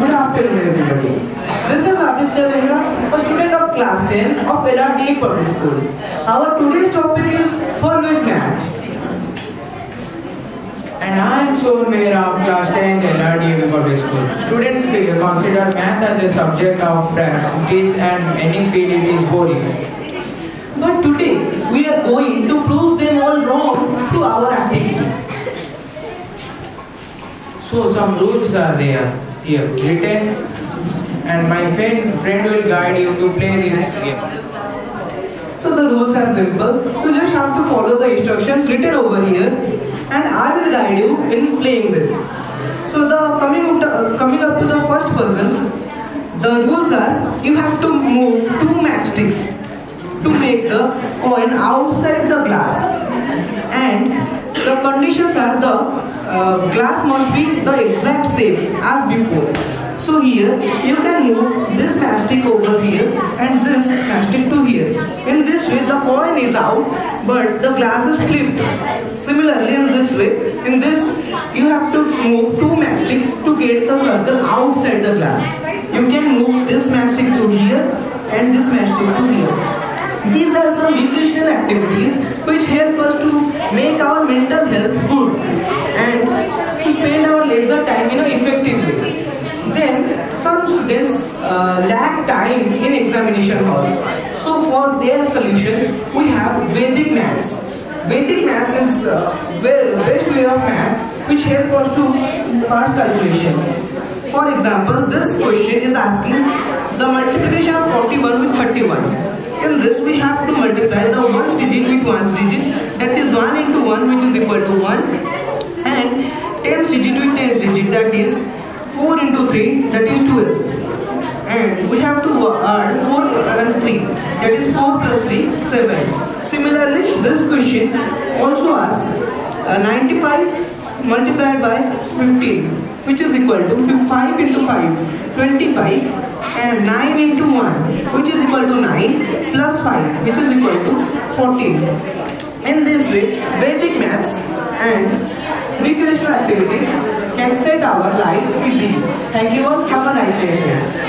Good afternoon, everybody. This is Aditya Behera, a student of class 10 of LRD Public School. Our today's topic is fun maths. And I am Sur Behera of class 10 LRD Public School. Students consider math as a subject of practice and many feel it is boring. But today, we are going to prove them all wrong through our activity. So some rules are there here written and my friend, friend will guide you to play this game. So the rules are simple. You just have to follow the instructions written over here and I will guide you in playing this. So the coming up to, uh, coming up to the first person, the rules are you have to move two matchsticks to make the coin outside the glass and conditions are the uh, glass must be the exact same as before. So here you can move this plastic over here and this plastic to here. In this way the coin is out but the glass is flipped. Similarly in this way, in this you have to move two matchsticks to get the circle outside the glass. You can move this matchstick to here and this matchstick to here. These are some recreational activities which help us to make our mental health good and to spend our leisure time in an effective way. Then some students uh, lack time in examination halls. So for their solution, we have Vedic maths. Vedic maths is uh, best way of maths which help us to fast calculation. For example, this question is asking the multiplication of 41 with 31. In this we have to multiply the ones digit with ones digit that is 1 into 1 which is equal to 1 and tens digit with tens digit that is 4 into 3 that is 12 and we have to add 4 and 3 that is 4 plus 3 7 similarly this question also asks uh, 95 multiplied by 15 which is equal to 5 into 5 25 and 9 into 1 which is equal to 9 plus 5 which is equal to 14 in this way Vedic maths and recreational activities can set our life easy thank you all. Have a nice day